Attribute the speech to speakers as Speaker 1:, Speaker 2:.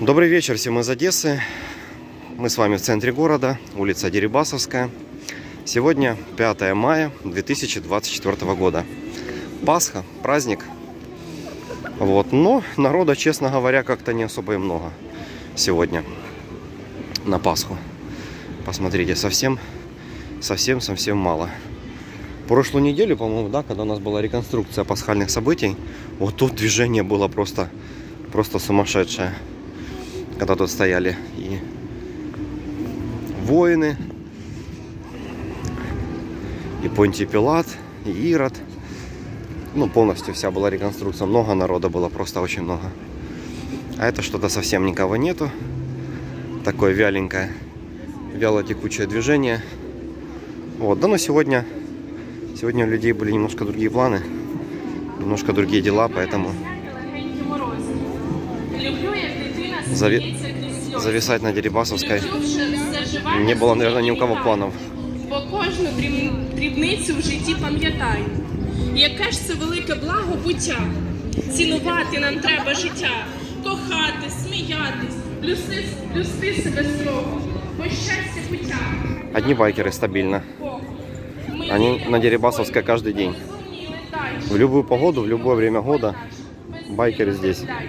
Speaker 1: Добрый вечер всем из Одессы. Мы с вами в центре города, улица Дерибасовская. Сегодня 5 мая 2024 года. Пасха, праздник. Вот, но народа, честно говоря, как-то не особо и много сегодня на Пасху. Посмотрите, совсем, совсем, совсем мало. Прошлую неделю, по-моему, да, когда у нас была реконструкция пасхальных событий, вот тут движение было просто, просто сумасшедшее. Когда тут стояли и воины, и Понтий Пилат, и Ирод. Ну, полностью вся была реконструкция. Много народа было, просто очень много. А это что-то совсем никого нету. Такое вяленькое, вяло текучее движение. Вот, да, но сегодня, сегодня у людей были немножко другие планы, немножко другие дела, поэтому Зави- зависать на Дерибасовской не было, наверное, ни у кого планов.
Speaker 2: Бо кожну дріб- дрібницю в житті пам'ятаю. Яке ж це велике благо буття. Цінувати нам треба життя, кохати, сміятись, плюси, плюсти себе строго, бо щастя буття.
Speaker 1: Одни байкеры стабильно.
Speaker 2: Бог. Ми
Speaker 1: Они
Speaker 2: віримо
Speaker 1: на
Speaker 2: в
Speaker 1: Дерибасовской
Speaker 2: Бога,
Speaker 1: каждый день.
Speaker 2: розумні летачі.
Speaker 1: В любую погоду, в любое время года байкеры здесь.
Speaker 2: Дальше.